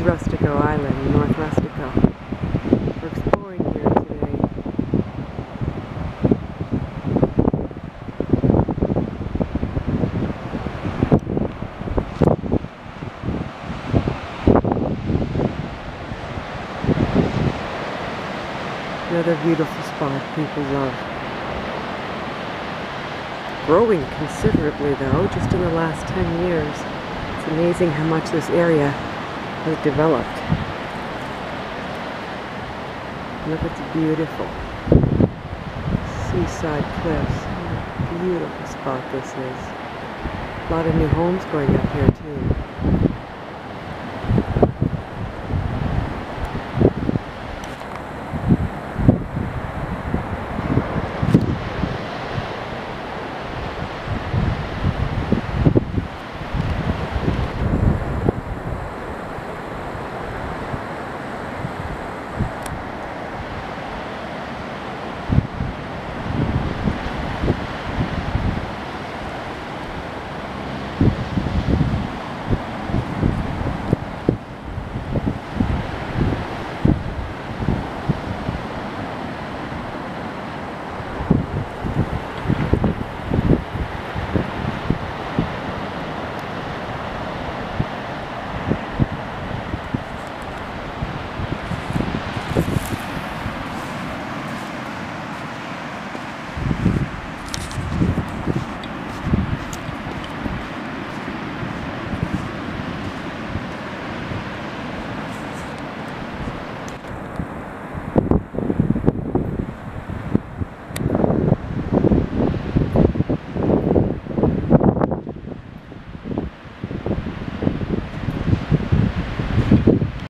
is Rustico Island, North Rustico. We're exploring here today. Another beautiful spot people love growing considerably though, just in the last 10 years. It's amazing how much this area has developed. Look at the beautiful seaside cliffs. What a beautiful spot this is. A lot of new homes going up here too.